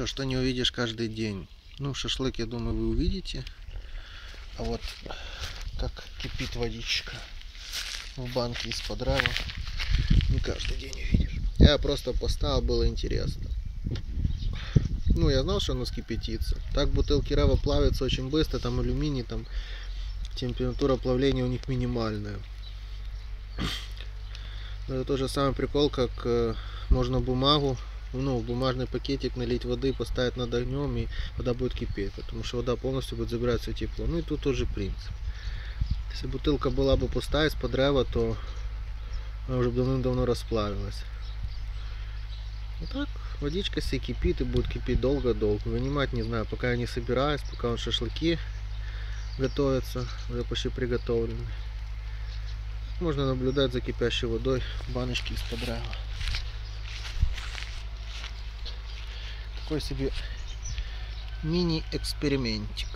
То, что не увидишь каждый день. Ну, шашлык, я думаю, вы увидите. А вот как кипит водичка в банке из-под рава, не каждый день увидишь. Я просто поставил, было интересно. Ну, я знал, что оно скипятится. Так бутылки Рева плавятся очень быстро, там алюминий, там температура плавления у них минимальная. Но Это тот же самый прикол, как э, можно бумагу, ну, в бумажный пакетик налить воды, поставить над огнем, и вода будет кипеть, потому что вода полностью будет забирать все тепло. Ну и тут тоже принцип. Если бутылка была бы пустая из-под рева, то она уже давным-давно расплавилась. Вот так водичка себе кипит и будет кипеть долго-долго. Вынимать не знаю, пока я не собираюсь, пока он шашлыки готовятся, уже почти приготовлены. Можно наблюдать за кипящей водой в баночке из-под Такой себе мини-экспериментик.